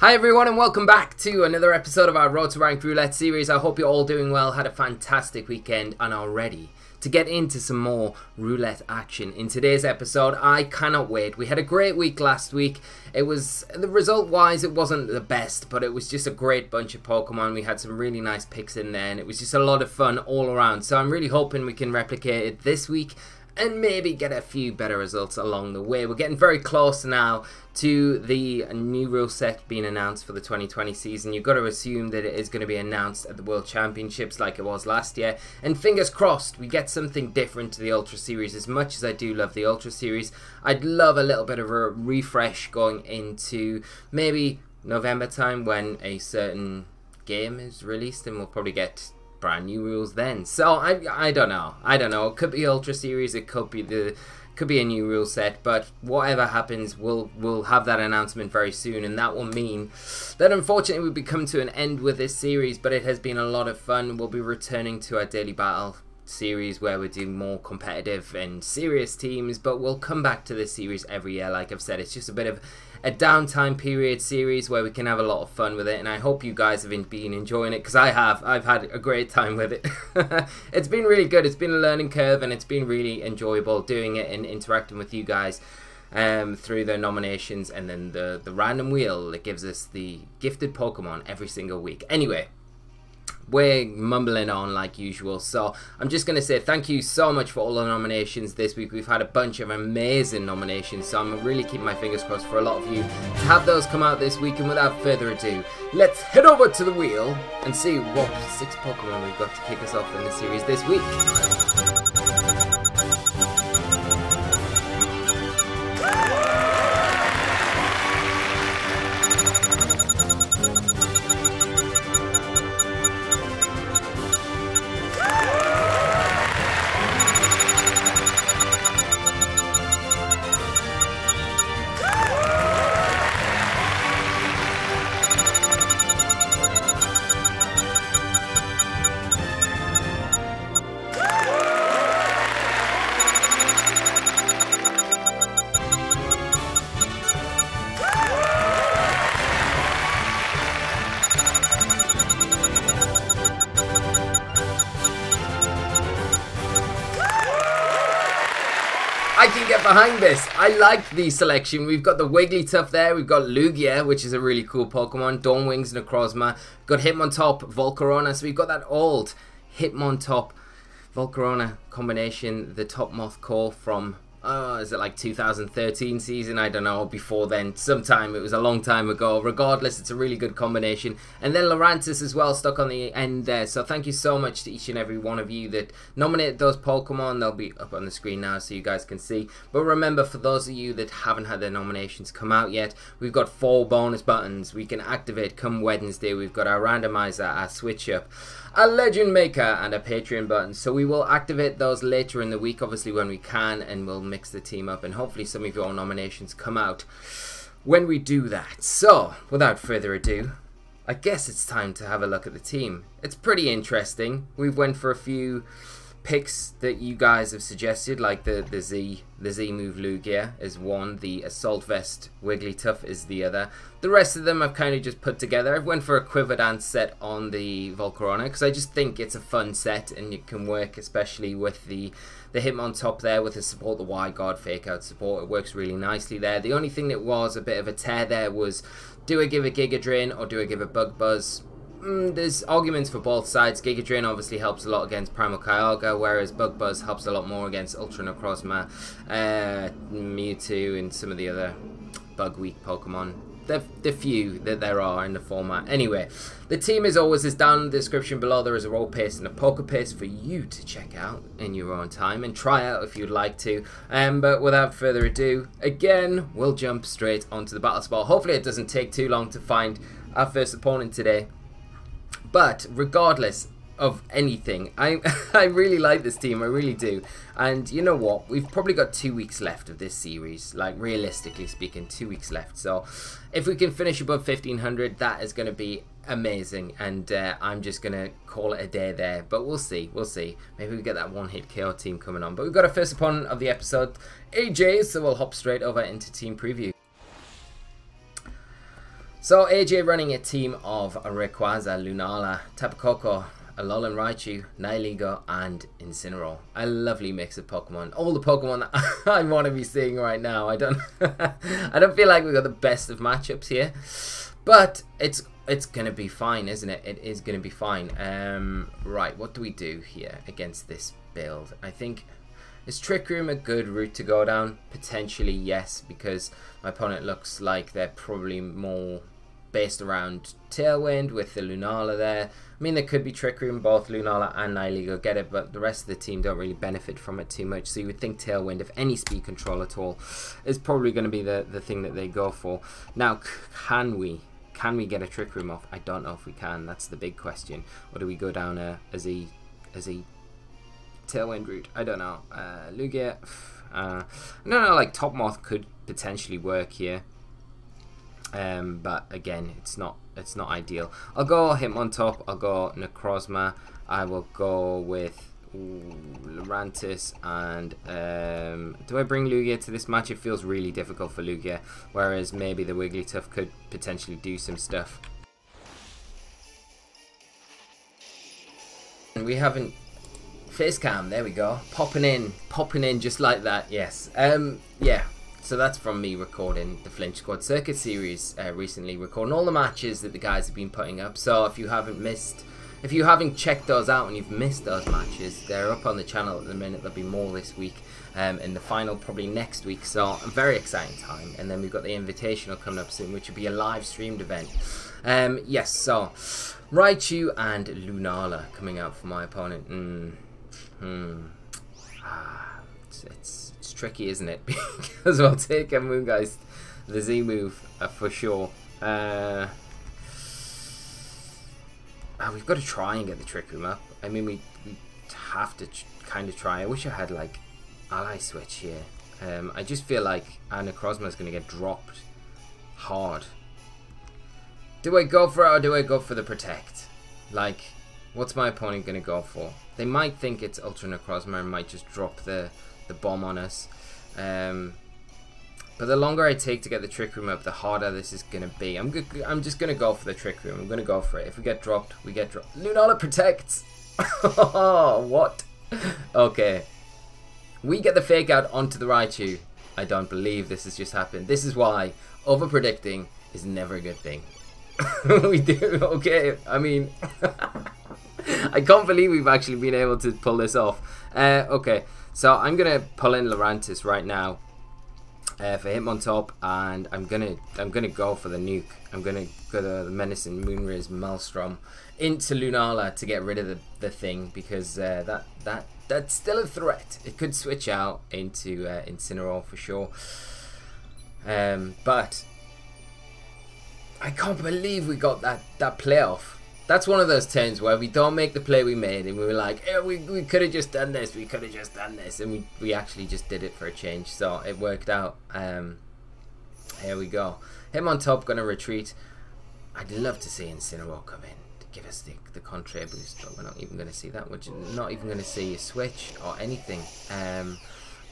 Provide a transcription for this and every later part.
Hi everyone and welcome back to another episode of our Road to Rank Roulette series. I hope you're all doing well, had a fantastic weekend and are ready to get into some more roulette action. In today's episode, I cannot wait. We had a great week last week. It was, the result wise, it wasn't the best, but it was just a great bunch of Pokemon. We had some really nice picks in there and it was just a lot of fun all around. So I'm really hoping we can replicate it this week and maybe get a few better results along the way. We're getting very close now to the new rule set being announced for the 2020 season. You've got to assume that it is going to be announced at the World Championships like it was last year. And fingers crossed, we get something different to the Ultra Series. As much as I do love the Ultra Series, I'd love a little bit of a refresh going into maybe November time when a certain game is released and we'll probably get brand new rules then. So I I don't know. I don't know. It could be Ultra Series. It could be the could be a new rule set. But whatever happens, we'll we'll have that announcement very soon, and that will mean that unfortunately we'll be come to an end with this series. But it has been a lot of fun. We'll be returning to our daily battle series where we do more competitive and serious teams but we'll come back to this series every year like I've said it's just a bit of a downtime period series where we can have a lot of fun with it and I hope you guys have been enjoying it because I have. I've had a great time with it. It's been really good. It's been a learning curve and it's been really enjoyable doing it and interacting with you guys um, through the nominations and then the the random wheel that gives us the gifted Pokemon every single week. Anyway we're mumbling on like usual. So I'm just going to say thank you so much for all the nominations this week. We've had a bunch of amazing nominations, so I'm really keeping my fingers crossed for a lot of you to have those come out this week. And without further ado, let's head over to the wheel and see what six Pokemon we've got to kick us off in the series this week. Behind this. I like the selection. We've got the Wigglytuff there. We've got Lugia, which is a really cool Pokemon. Dawnwings, Necrozma. Got Hitmontop, Volcarona. So we've got that old Hitmontop, Volcarona combination. The Top Moth core from oh, is it like 2013 season? I don't know. Before then, sometime it was a long time ago. Regardless, it's a really good combination. And then Lurantis as well, stuck on the end there. So thank you so much to each and every one of you that nominated those Pokemon. They'll be up on the screen now so you guys can see. But remember, for those of you that haven't had their nominations come out yet, we've got four bonus buttons we can activate come Wednesday. We've got our randomizer, our switch up a legend maker and a patreon button. So we will activate those later in the week obviously when we can and we'll mix the team up and hopefully some of your nominations come out when we do that. So without further ado i guess it's time to have a look at the team. It's pretty interesting. We've went for a few picks that you guys have suggested, like the the Z the Z move Lugia is one, the Assault Vest Wigglytuff is the other. The rest of them I've kind of just put together. I went for a Quiver Dance set on the Volcarona because I just think it's a fun set and it can work especially with the the Hitmontop there with the support, the Wide Guard fake out support. It works really nicely there. The only thing that was a bit of a tear there was do I give a Giga Drain or do I give a Bug Buzz? Mm, there's arguments for both sides. Giga Drain obviously helps a lot against Primal Kyogre, whereas Bug Buzz helps a lot more against Ultra Necrozma, uh, Mewtwo, and some of the other bug weak Pokemon. The, the few that there are in the format. Anyway, the team is always is down in the description below. There is a role paste and a PokéPaste for you to check out in your own time and try out if you'd like to. Um, but without further ado, again, we'll jump straight onto the battle spot. Hopefully it doesn't take too long to find our first opponent today. But regardless of anything, I I really like this team. I really do. And you know what? We've probably got two weeks left of this series. Like realistically speaking, two weeks left. So if we can finish above 1500, that is going to be amazing. And uh, I'm just going to call it a day there. But we'll see. We'll see. Maybe we get that one hit KO team coming on. But we've got a first opponent of the episode, AJ. So we'll hop straight over into team preview. So AJ running a team of Rayquaza, Lunala, Tapu Koko, Alolan Raichu, Nihilego, and Incineroar. A lovely mix of Pokemon. All the Pokemon that I want to be seeing right now. I don't I don't feel like we've got the best of matchups here. But it's it's gonna be fine, isn't it? It is gonna be fine. Um, right, what do we do here against this build? I think is Trick Room a good route to go down? Potentially yes, because my opponent looks like they're probably more based around Tailwind with the Lunala there. I mean, there could be Trick Room, both Lunala and Nihilego get it, but the rest of the team don't really benefit from it too much. So you would think Tailwind, if any speed control at all, is probably going to be the, the thing that they go for. Now, can we can we get a trick room off? I don't know if we can. That's the big question. Or do we go down a, as a as a tailwind route? I don't know. Uh, Lugia. Uh, no, no. Like top moth could potentially work here. Um, but again, it's not it's not ideal. I'll go Hitmontop. I'll go Necrozma. I will go with Lurantis and um, do I bring Lugia to this match? It feels really difficult for Lugia, whereas maybe the Wigglytuff could potentially do some stuff. And we haven't face cam. There we go, popping in, popping in just like that. Yes. Um. Yeah. So that's from me recording the Flinch Squad Circuit Series uh, recently, recording all the matches that the guys have been putting up. So if you haven't missed if you haven't checked those out and you've missed those matches, they're up on the channel at the minute. There'll be more this week, um, and the final probably next week. So a very exciting time. And then we've got the Invitational coming up soon, which will be a live streamed event. Um, yes, so Raichu and Lunala coming out for my opponent. Mm. Hmm. Ah, it's, it's, it's, tricky, isn't it? because we'll take a Moongeist, the Z move uh, for sure. Uh, Oh, we've got to try and get the Trick Room up. I mean, we, we have to kind of try. I wish I had, like, Ally Switch here. Um, I just feel like Anacrozma is going to get dropped hard. Do I go for it or do I go for the Protect? Like, what's my opponent going to go for? They might think it's Ultra Necrozma and might just drop the, the bomb on us. Um, but the longer I take to get the Trick Room up, the harder this is going to be. I'm I'm just going to go for the Trick Room. I'm going to go for it. If we get dropped, we get dropped. Lunala protects! what? Okay. We get the Fake Out onto the Raichu. I don't believe this has just happened. This is why over-predicting is never a good thing. we do, okay. I mean, I can't believe we've actually been able to pull this off. Uh, okay, so I'm going to pull in Lurantis right now uh, for Hitmontop, and I'm gonna I'm gonna go for the nuke. I'm gonna go the, the Menacing Moonraze Maelstrom into Lunala to get rid of the, the thing because uh, that that that's still a threat. It could switch out into uh, Incineroar for sure. Um, but I can't believe we got that that playoff that's one of those turns where we don't make the play we made and we were like, eh, we, we could have just done this, we could have just done this, and we, we actually just did it for a change. So it worked out. Um, here we go. Hitmontop, going to retreat. I'd love to see Incineroar come in to give us the, the contrary boost, but we're not even going to see that. We're not even going to see a switch or anything. Um,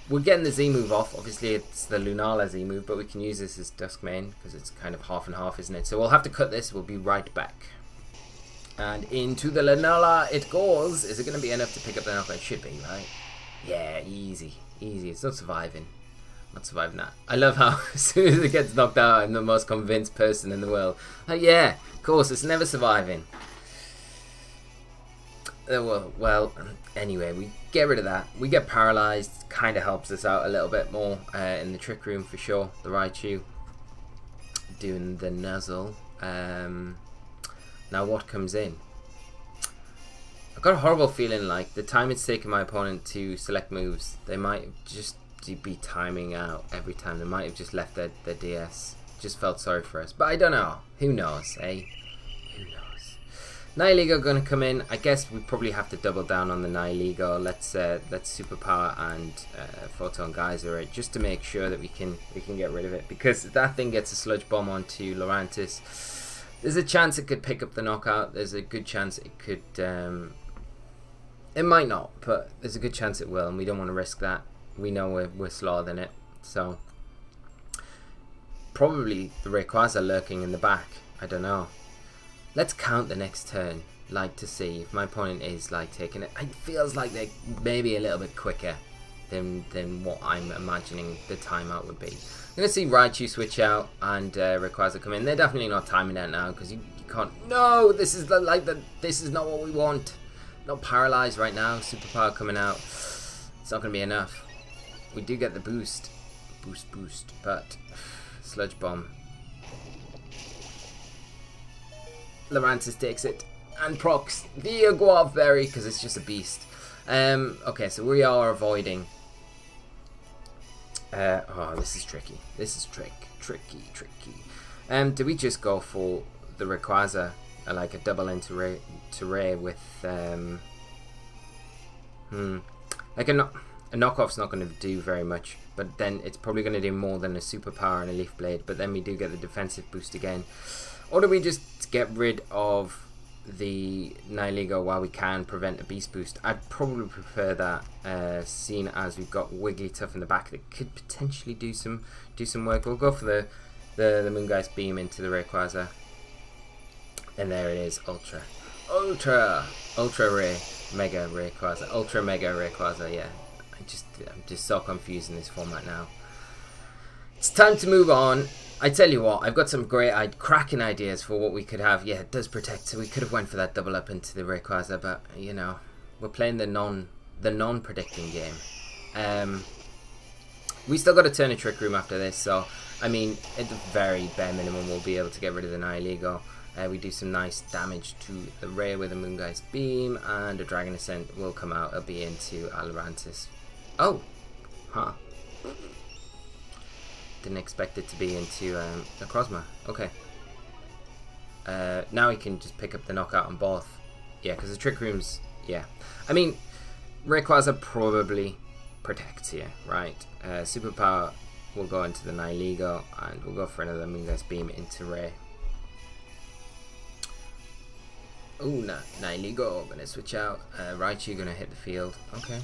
we're getting the Z move off. Obviously, it's the Lunala Z move, but we can use this as Duskmane because it's kind of half and half, isn't it? So we'll have to cut this. We'll be right back. And into the Lunala it goes. Is it going to be enough to pick up the knockout? It should be, right? Yeah, easy. Easy. It's not surviving. Not surviving that. I love how as soon as it gets knocked out, I'm the most convinced person in the world. Like, yeah, of course, it's never surviving. Uh, well, well, anyway, we get rid of that. We get paralyzed. Kind of helps us out a little bit more uh, in the trick room for sure. The Raichu doing the nuzzle. Um, now what comes in? I've got a horrible feeling like the time it's taken my opponent to select moves, they might just be timing out every time. They might have just left their, their DS. Just felt sorry for us. But I don't know. Who knows, eh? Who knows? Nihilego gonna come in. I guess we probably have to double down on the Nihilego. Let's uh, let's superpower and uh, photon geyser it just to make sure that we can we can get rid of it because that thing gets a sludge bomb onto Lurantis there's a chance it could pick up the knockout. There's a good chance it could. Um, it might not, but there's a good chance it will, and we don't want to risk that. We know we're, we're slower than it, so probably the Rayquaza lurking in the back. I don't know. Let's count the next turn, like to see if my opponent is like taking it. It feels like they're maybe a little bit quicker than than what I'm imagining the timeout would be. I'm gonna see Raichu switch out and uh, Rayquaza come in. They're definitely not timing out now because you, you can't. No, this is the, like the. This is not what we want. Not paralyzed right now. Superpower coming out. It's not gonna be enough. We do get the boost, boost, boost, but sludge bomb. Lurantis takes it and procs the Aguav Berry because it's just a beast. Um, okay, so we are avoiding uh, oh, this is tricky. This is trick, tricky, tricky. Um, do we just go for the Rayquaza, uh, like a double into Ray, with, um, hmm, like a, no a knockoff's not going to do very much, but then it's probably going to do more than a superpower and a Leaf Blade, but then we do get the defensive boost again. Or do we just get rid of the Nihilego while we can prevent a Beast Boost. I'd probably prefer that, uh, seeing as we've got Wigglytuff in the back that could potentially do some do some work. We'll go for the the, the Moongeist Beam into the Rayquaza. And there it is, Ultra. Ultra! Ultra Ray. Mega Rayquaza. Ultra Mega Rayquaza, yeah. I just, I'm just so confused in this format now. It's time to move on. I tell you what, I've got some great, cracking ideas for what we could have. Yeah, it does protect, so we could have went for that double up into the Rayquaza, but you know, we're playing the non, the non-predicting game. Um, we still got to turn a trick room after this, so I mean, at the very bare minimum, we'll be able to get rid of the Nihilego. Uh, we do some nice damage to the Ray with a Moongeist Beam, and a Dragon Ascent will come out. It'll be into Alarantis. Oh, huh. Didn't expect it to be into um, Necrozma. Okay. Uh, now he can just pick up the knockout on both. Yeah, because the Trick Room's... Yeah. I mean, Rayquaza probably protects here, right? Uh, Superpower will go into the Nihilego, and we'll go for another Moongeist Beam into Ray. Oh, no, Nihilego gonna switch out. Uh, Raichu gonna hit the field. Okay,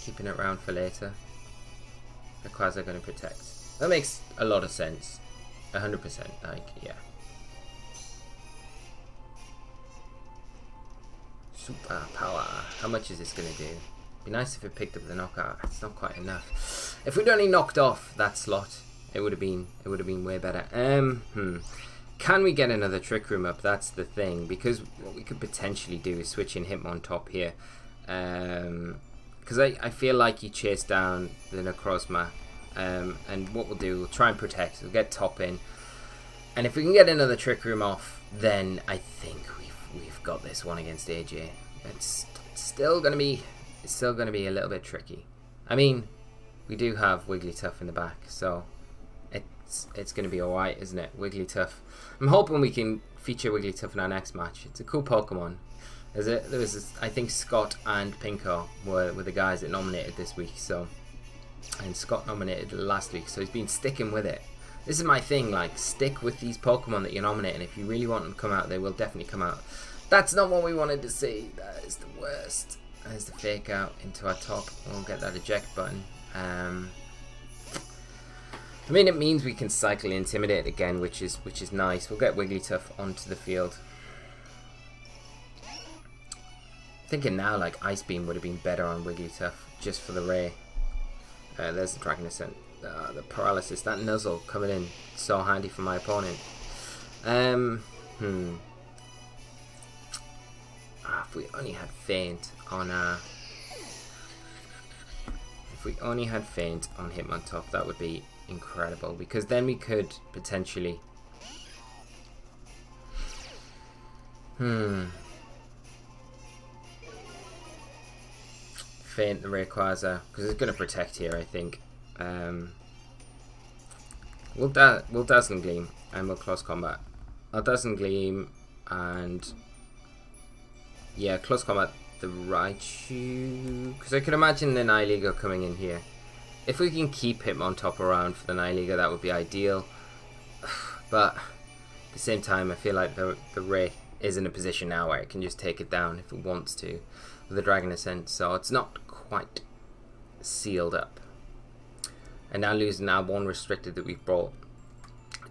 keeping it around for later. Rayquaza gonna protect. That makes a lot of sense. 100%, like, yeah. Super power. How much is this going to do? Be nice if it picked up the knockout. It's not quite enough. If we'd only knocked off that slot, it would have been it would have been way better. Um, hmm. Can we get another Trick Room up? That's the thing. Because what we could potentially do is switch in Hitmontop here. Um, because I, I feel like he chased down the Necrozma um, and what we'll do, we'll try and protect. We'll get top in. And if we can get another Trick Room off, then I think we've, we've got this one against AJ. It's, still going to be it's still going to be a little bit tricky. I mean, we do have Wigglytuff in the back, so it's it's going to be alright, isn't it? Wigglytuff. I'm hoping we can feature Wigglytuff in our next match. It's a cool Pokemon. There's there was, I think Scott and Pinko were, were the guys that nominated this week, so and Scott nominated last week, so he's been sticking with it. This is my thing, like, stick with these Pokemon that you're nominating. If you really want them to come out, they will definitely come out. That's not what we wanted to see. That is the worst. There's the fake out into our top. We'll get that eject button. Um, I mean, it means we can cycle Intimidate again, which is which is nice. We'll get Wigglytuff onto the field. Thinking now, like, Ice Beam would have been better on Wigglytuff, just for the Ray. Uh, there's the Dragon Ascent. Uh, the Paralysis, that Nuzzle coming in so handy for my opponent. Um, hmm. Ah, if we only had Feint on uh If we only had Feint on Hitmontop, that would be incredible. Because then we could potentially... Hmm. Feint the Rayquaza because it's going to protect here, I think. Um, we'll, da we'll Dazzling Gleam and we'll Close Combat. I'll Dazzling Gleam and yeah, Close Combat the Raichu because I can imagine the Nihilego coming in here. If we can keep Hitmontop around for the Nihilego, that would be ideal. But at the same time, I feel like the, the Ray is in a position now where it can just take it down if it wants to with the Dragon Ascent, so it's not quite sealed up. And now losing our one restricted that we've brought.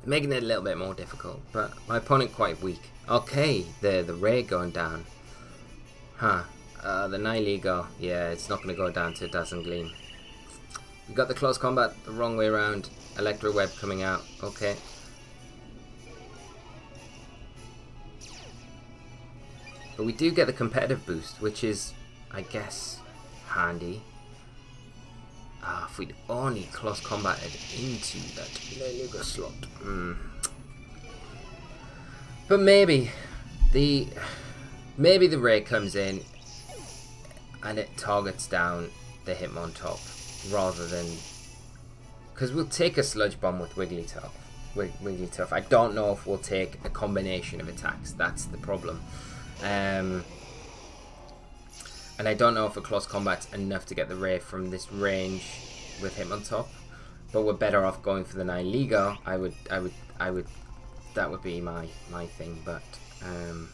making it a little bit more difficult. But my opponent quite weak. Okay, the the Ray going down. Huh. Uh, the Nihilego, yeah, it's not going to go down to Dazzling Gleam. We got the close combat the wrong way around. Electro Web coming out. Okay. But we do get the competitive boost, which is, I guess, handy. Ah, if we'd only close combated into that Nihilego slot. Mm. But maybe the maybe the ray comes in and it targets down the Hitmontop rather than because we'll take a sludge bomb with Wigglytuff. Wigglytuff. I don't know if we'll take a combination of attacks. That's the problem. Um, and I don't know if a close combat's enough to get the Ray from this range with Hitmontop. But we're better off going for the Nihilego. I would, I would, I would. That would be my my thing. But um,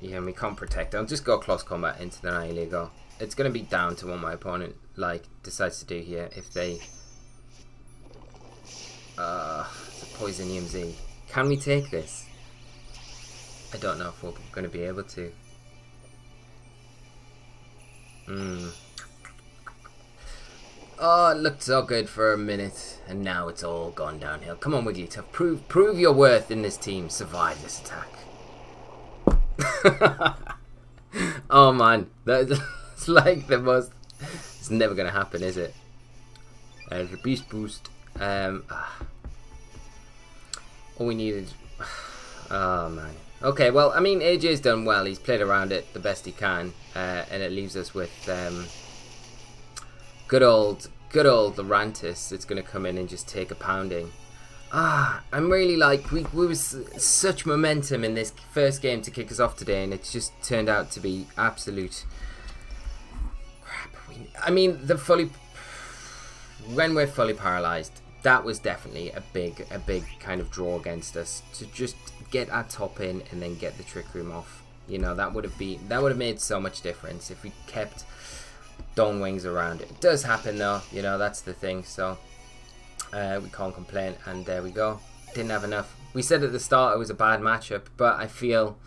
yeah, and we can't protect. I'll just go close combat into the Nihilego. It's going to be down to what my opponent like decides to do here. If they uh, poison EMZ. Can we take this? I don't know if we're going to be able to. Hmm. Oh, it looked so good for a minute, and now it's all gone downhill. Come on, Wigglytuff, prove prove your worth in this team. Survive this attack. oh man, that's like the most. It's never gonna happen, is it? There's a beast boost. Um, ah. all we needed. Oh man. Okay, well, I mean, AJ's done well. He's played around it the best he can, uh, and it leaves us with um, good old, good old Lurantis. It's going to come in and just take a pounding. Ah, I'm really like we we was such momentum in this first game to kick us off today, and it's just turned out to be absolute crap. I mean, the fully when we're fully paralyzed, that was definitely a big a big kind of draw against us to just get our top in and then get the trick room off. You know, that would have been that would have made so much difference if we kept Dawn Wings around. It does happen though, you know, that's the thing. So uh, we can't complain and there we go. Didn't have enough. We said at the start it was a bad matchup, but I feel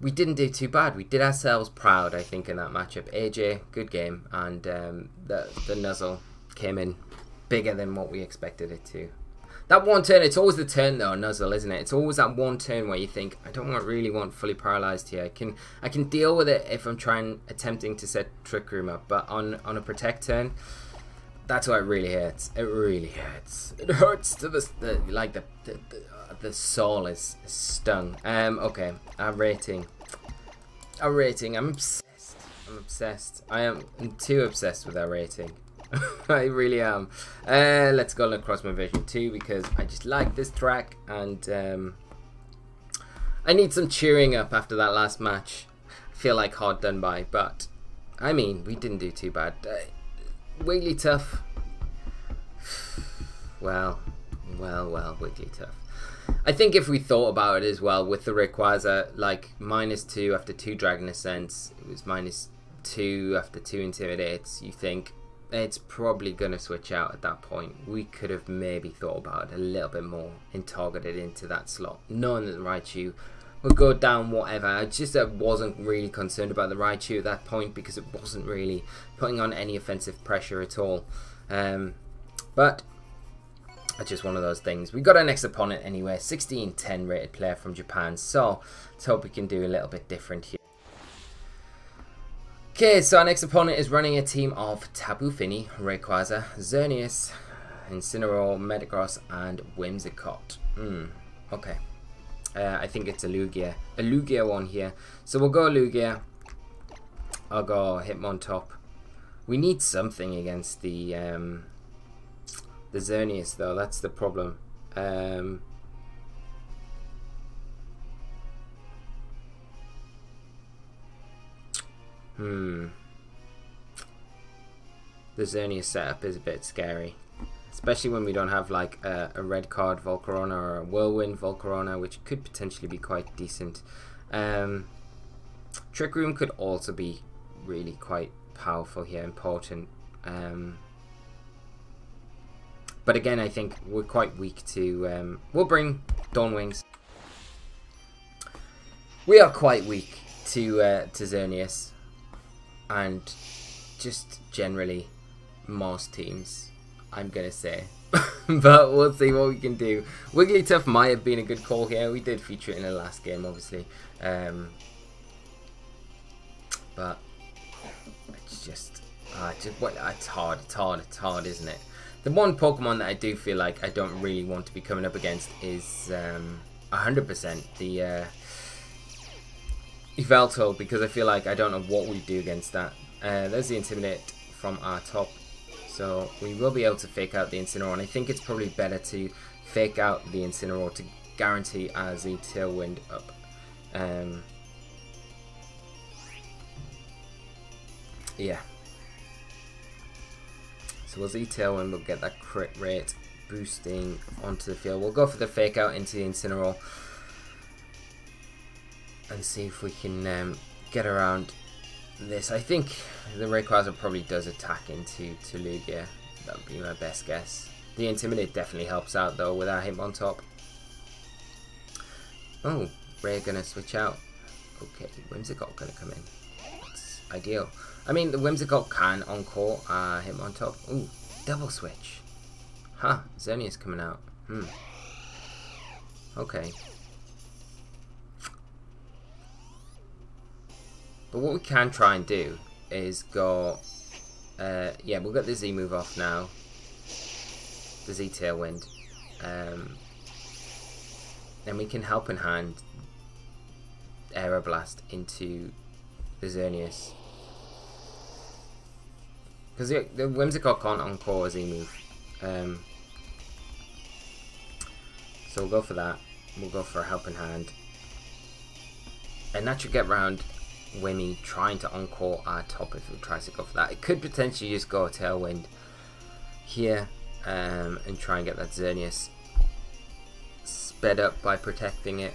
we didn't do too bad. We did ourselves proud, I think, in that matchup. AJ, good game, and um, the the Nuzzle came in bigger than what we expected it to. That one turn, it's always the turn though, Nuzzle, isn't it? It's always that one turn where you think, I don't want, really want fully paralyzed here. I can I can deal with it if I'm trying attempting to set Trick Room up, but on on a protect turn, that's why it really hurts. It really hurts. It hurts to the, the like the the, the, uh, soul is, stung. Um, okay, our rating. Our rating. I'm obsessed. I'm obsessed. I am too obsessed with our rating. I really am. Uh, let's go across my version 2 because I just like this track and um, I need some cheering up after that last match. I feel like hard done by, but I mean, we didn't do too bad. Uh, tough. Well, well, well, Wiggly Tough. I think if we thought about it as well with the Rayquaza, like minus two after two Dragon Ascents, it was minus two after two Intimidates, you think it's probably going to switch out at that point. We could have maybe thought about it a little bit more and targeted into that slot, knowing that the Raichu would go down whatever. I just uh, wasn't really concerned about the Raichu at that point because it wasn't really putting on any offensive pressure at all. Um, but it's just one of those things. We got our next opponent anyway, 16-10 rated player from Japan, so let's hope we can do a little bit different here. Okay, so our next opponent is running a team of Tapu Fini, Rayquaza, Xerneas, Incineroar, Metagross, and Whimsicott. Hmm, okay. Uh, I think it's a Lugia. A Lugia one here. So we'll go Lugia. I'll go Hitmontop. We need something against the um, the Xerneas though, that's the problem. Um, Hmm. The Xerneas setup is a bit scary. Especially when we don't have like a, a red card Volcarona or a Whirlwind Volcarona, which could potentially be quite decent. Um, Trick Room could also be really quite powerful here, important. Um, But again, I think we're quite weak to... Um, we'll bring Dawn Wings. We are quite weak to, uh, to Xerneas. And just generally most teams, I'm going to say. but we'll see what we can do. Wigglytuff might have been a good call here. We did feature it in the last game, obviously. Um, but it's just, uh, just what, it's hard. It's hard. It's hard, isn't it? The one Pokemon that I do feel like I don't really want to be coming up against is um, 100% the uh, Yveltal because I feel like I don't know what we do against that. Uh, there's the Intimidate from our top so we will be able to fake out the Incineroar, and I think it's probably better to fake out the Incineroar to guarantee our Z Tailwind up. Um, yeah. So we'll Z Tailwind, we'll get that crit rate boosting onto the field. We'll go for the fake out into the Incineroar and see if we can um, get around this. I think the Rayquaza probably does attack into to Lugia. That would be my best guess. The Intimidate definitely helps out though without Hitmontop. Oh, Ray gonna switch out. Okay, Whimsicott gonna come in. That's ideal. I mean, the Whimsicott can encore uh, Hitmontop. Ooh, double switch. Huh, Xerneas coming out. Hmm. Okay. But what we can try and do is go... Uh, yeah, we'll get the Z move off now. The Z Tailwind. Um, then we can Helping Hand Aeroblast into the Xerneas. Because the, the Whimsicott can't encore a Z move. Um, so we'll go for that. We'll go for a helping hand. And that should get round Wimmy trying to encore our top if it tries to go for that. It could potentially just go Tailwind here um, and try and get that Xerneas sped up by protecting it.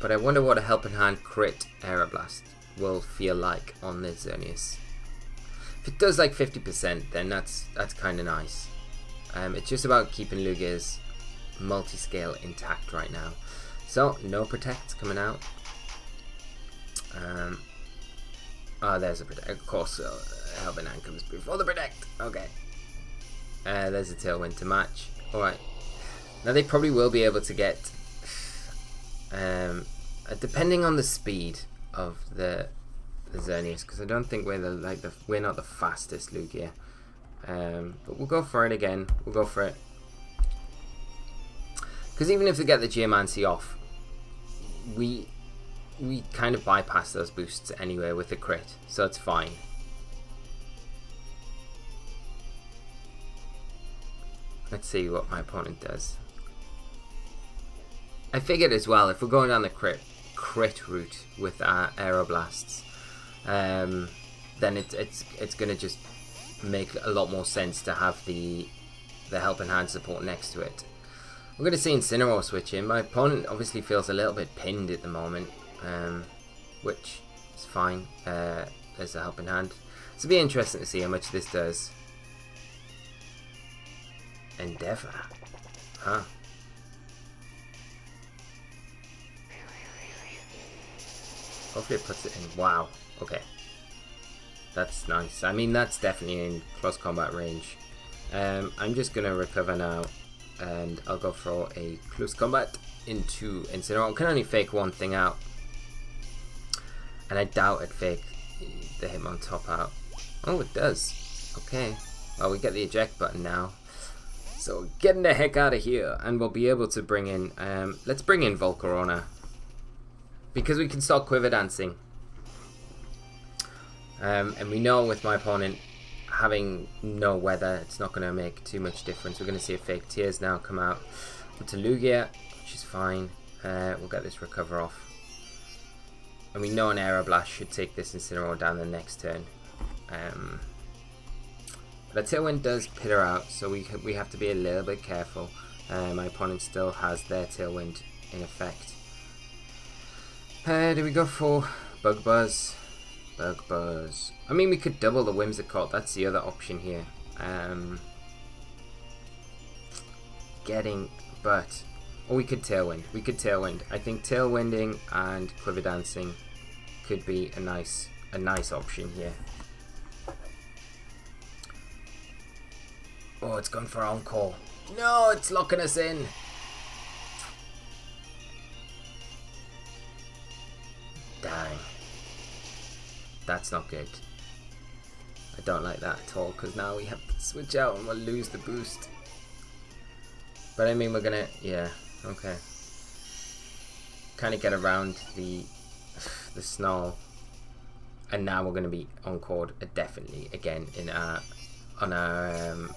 But I wonder what a helping hand crit Aeroblast will feel like on the Xerneas. If it does like 50% then that's that's kind of nice. Um, it's just about keeping Lugia's multi-scale intact right now. So, no protects coming out. Um, oh, there's a protect. Of course, uh, Hand comes before the protect. Okay. Uh, there's a Tailwind to match. Alright. Now they probably will be able to get, um, uh, depending on the speed of the the Xerneas, because I don't think we're the like the we're not the fastest Lugia. Um, but we'll go for it again. We'll go for it. Because even if we get the Geomancy off, we we kind of bypass those boosts anyway with the crit, so it's fine. Let's see what my opponent does. I figured as well, if we're going down the crit crit route with our aeroblasts, um, then it, it's it's going to just make a lot more sense to have the the helping hand support next to it. We're going to see Incineroar switch in. My opponent obviously feels a little bit pinned at the moment um, which is fine uh, as a helping hand. So it'll be interesting to see how much this does. Endeavour, huh? Hopefully it puts it in. Wow, okay. That's nice. I mean, that's definitely in close combat range. Um, I'm just going to recover now and I'll go for a close combat into Incineroar. I can only fake one thing out and I doubt it fake the Hitmontop out. Oh, it does. Okay. Well, we get the eject button now. So getting the heck out of here, and we'll be able to bring in. Um, let's bring in Volcarona because we can start quiver dancing. Um, and we know with my opponent having no weather, it's not going to make too much difference. We're going to see a fake tears now come out into Lugia, which is fine. Uh, we'll get this recover off. And we know an Aeroblast should take this Incineroar down the next turn. Um, but Tailwind does pitter out, so we, we have to be a little bit careful. Uh, my opponent still has their Tailwind in effect. Uh, do we go for Bug Buzz? Bug Buzz. I mean, we could double the Whimsicott. That's the other option here. Um, getting, but or we could tailwind. We could tailwind. I think tailwinding and quiver dancing could be a nice a nice option here. Oh, it's gone for encore. No, it's locking us in. Dang. That's not good. I don't like that at all because now we have to switch out and we'll lose the boost. But I mean, we're gonna, yeah, okay. Kind of get around the the snarl, and now we're gonna be encored definitely again in our on our um,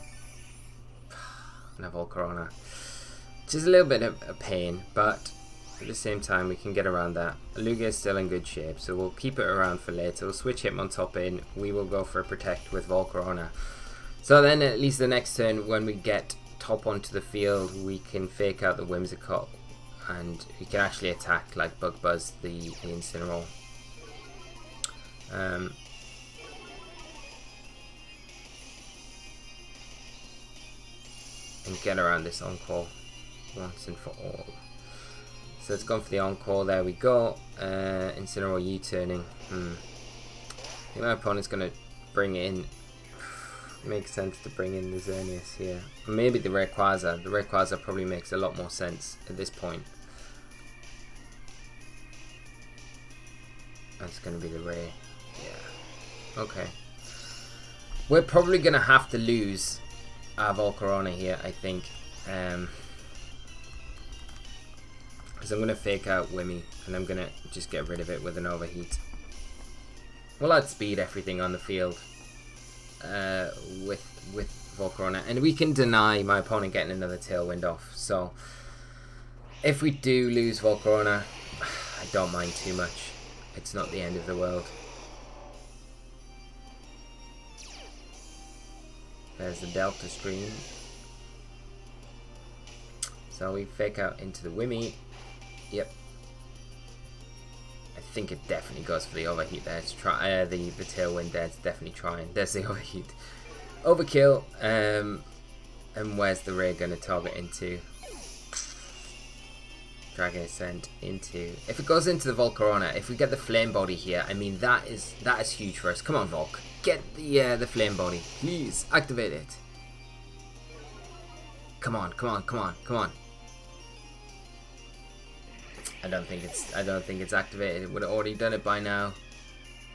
on our Volcarona, which is a little bit of a pain, but at the same time, we can get around that. Lugia is still in good shape, so we'll keep it around for later. We'll switch Hitmontop in. We will go for a Protect with Volcarona. So then at least the next turn, when we get top onto the field, we can fake out the Whimsicott and we can actually attack like Bug Buzz the, the Incineroar. Um, and get around this Encore once and for all. So it's gone for the encore. There we go. Uh, Incineroar U-turning. Hmm. I think my opponent's going to bring in... makes sense to bring in the Xerneas here. Maybe the Rayquaza. The Rayquaza probably makes a lot more sense at this point. That's going to be the Ray. Yeah. Okay. We're probably going to have to lose our Volcarona here, I think. Um, because I'm going to fake out Wimmy and I'm going to just get rid of it with an overheat. We'll outspeed everything on the field uh, with with Volcarona. And we can deny my opponent getting another Tailwind off. So if we do lose Volcarona, I don't mind too much. It's not the end of the world. There's the Delta Stream. So we fake out into the Wimmy Yep. I think it definitely goes for the overheat there. It's try uh, the the tailwind there. It's definitely trying. There's the overheat. Overkill. Um, and where's the ray going to target into? Dragon Ascent into. If it goes into the Volcarona, if we get the Flame Body here, I mean that is that is huge for us. Come on, Volk, get the uh, the Flame Body, please activate it. Come on, come on, come on, come on. I don't think it's I don't think it's activated. It would have already done it by now.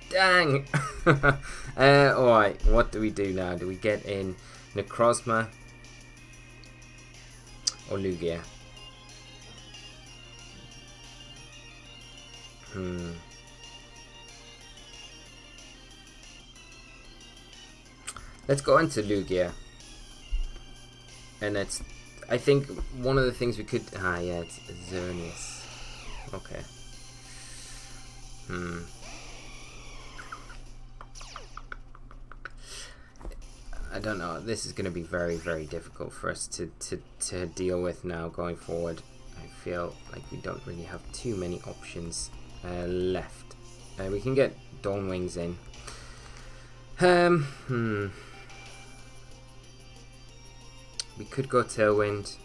Dang! uh, Alright, what do we do now? Do we get in Necrozma or Lugia? Hmm. Let's go into Lugia. And it's I think one of the things we could ah yeah, it's Xerneas. Okay. Hmm. I don't know. This is going to be very, very difficult for us to, to, to deal with now going forward. I feel like we don't really have too many options uh, left. Uh, we can get Dawn Wings in. Um, hmm. We could go Tailwind.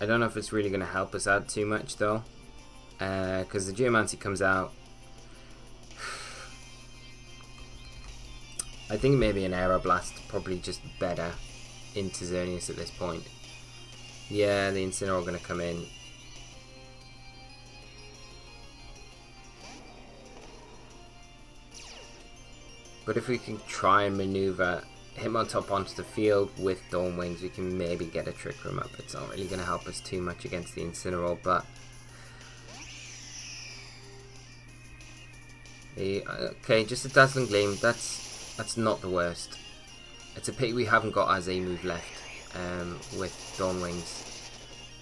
I don't know if it's really going to help us out too much though because uh, the Geomancy comes out. I think maybe an Aeroblast probably just better into Xerneas at this point. Yeah, the Incineroar going to come in. But if we can try and maneuver Hitmontop onto the field with Dawn Wings, we can maybe get a Trick Room up. It's not really going to help us too much against the Incineroar, but okay, just a Dazzling Gleam. That's that's not the worst. It's a pity we haven't got as a move left um, with Dawn Wings.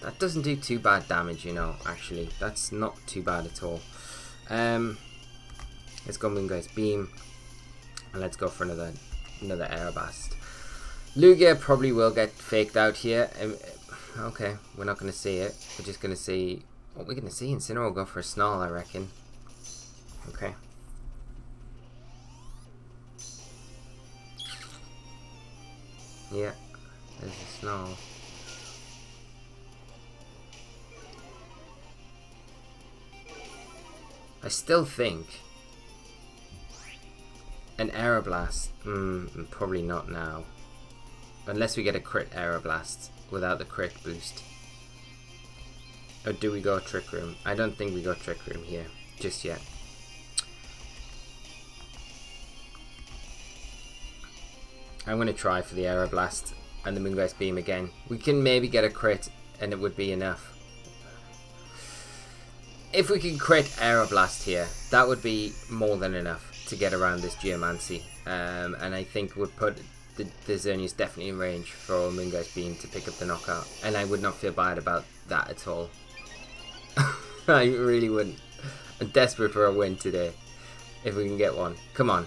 That doesn't do too bad damage, you know, actually. That's not too bad at all. Um, let's go Moongeist Beam. And let's go for another another Aeroblast. Lugia probably will get faked out here. Um, okay, we're not going to see it. We're just going to see... What we're going to see? Incineroar go for a Snarl, I reckon. Okay. Yeah, there's the snow. I still think an Aeroblast, mm, probably not now. Unless we get a crit Aeroblast without the crit boost. Or do we go Trick Room? I don't think we go Trick Room here, just yet. I'm going to try for the Aeroblast and the Moongeist Beam again. We can maybe get a crit and it would be enough. If we can crit Aeroblast here, that would be more than enough to get around this Geomancy. Um, and I think would put the, the Xerneas definitely in range for Moongeist Beam to pick up the knockout. And I would not feel bad about that at all. I really wouldn't. I'm desperate for a win today. If we can get one. Come on.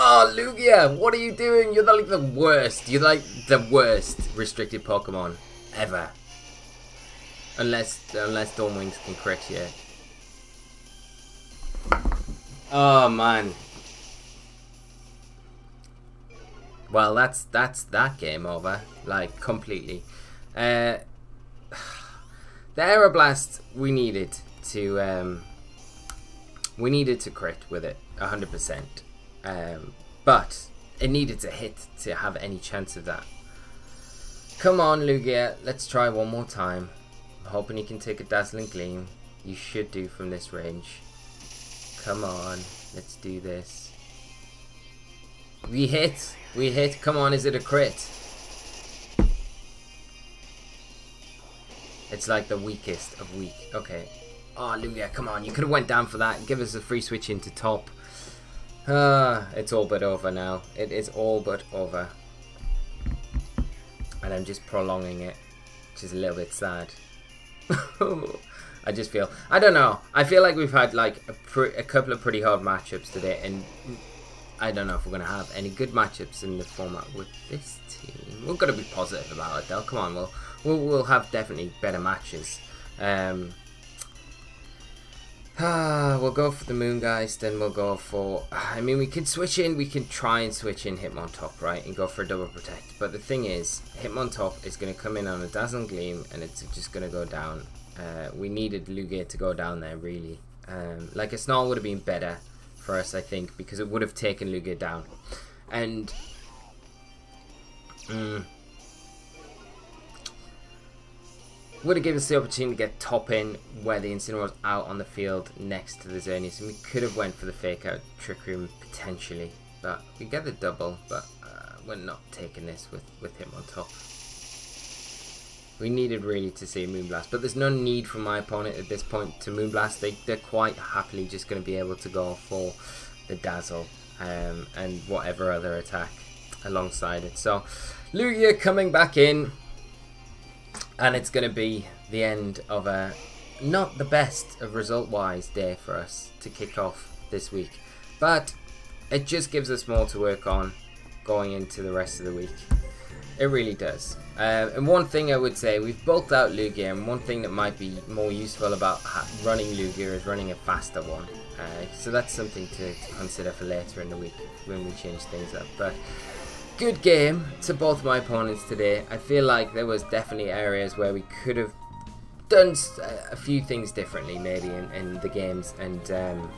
Oh, Lugia, what are you doing? You're like the worst. You're like the worst restricted Pokemon ever. Unless, unless Dawnwings can crit you. Oh, man. Well, that's that's that game over. Like, completely. Uh, the Aeroblast, we needed to... Um, we needed to crit with it, 100%. Um, but it needed to hit to have any chance of that. Come on, Lugia. Let's try one more time. I'm hoping you can take a Dazzling Gleam. You should do from this range. Come on. Let's do this. We hit. We hit. Come on, is it a crit? It's like the weakest of weak. Okay. Oh, Lugia, come on. You could have went down for that. Give us a free switch into top. Ah, it's all but over now. It is all but over. And I'm just prolonging it, which is a little bit sad. I just feel, I don't know. I feel like we've had like a, a couple of pretty hard matchups today, and I don't know if we're going to have any good matchups in the format with this team. We're going to be positive about it though. Come on, we'll, we'll, we'll have definitely better matches. Um, Ah, we'll go for the Moon Moongeist, then we'll go for... I mean, we can switch in, we can try and switch in Hitmontop, right? And go for a double protect. But the thing is, Hitmontop is going to come in on a Dazzling Gleam, and it's just going to go down. Uh, we needed Lugia to go down there, really. Um, like, a Snarl would have been better for us, I think, because it would have taken Lugia down. And... Mm, would have given us the opportunity to get top in where the Incineroar's out on the field next to the Xerneas and we could have went for the fake out Trick Room potentially but we get the double but uh, we're not taking this with, with Hitmontop. We needed really to see Moonblast but there's no need for my opponent at this point to Moonblast. They, they're quite happily just going to be able to go for the Dazzle um, and whatever other attack alongside it. So Lugia coming back in and it's going to be the end of a not the best of result-wise day for us to kick off this week. But it just gives us more to work on going into the rest of the week. It really does. Uh, and one thing I would say, we've bulked out Lugia, and one thing that might be more useful about running Lugia is running a faster one. Uh, so that's something to, to consider for later in the week when we change things up. But good game to both my opponents today. I feel like there was definitely areas where we could have done a few things differently maybe in, in the games and um,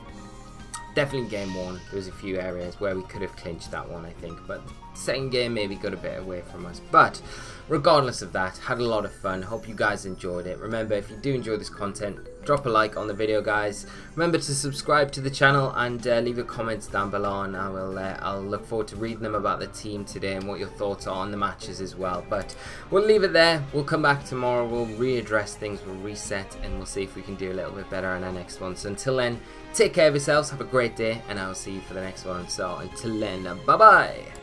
definitely game one there was a few areas where we could have clinched that one I think but second game maybe got a bit away from us. But regardless of that had a lot of fun. Hope you guys enjoyed it. Remember if you do enjoy this content drop a like on the video guys. Remember to subscribe to the channel and uh, leave your comments down below and I will uh, I'll look forward to reading them about the team today and what your thoughts are on the matches as well. But we'll leave it there. We'll come back tomorrow. We'll readdress things. We'll reset and we'll see if we can do a little bit better on our next one. So until then take care of yourselves. Have a great day and I'll see you for the next one. So until then bye bye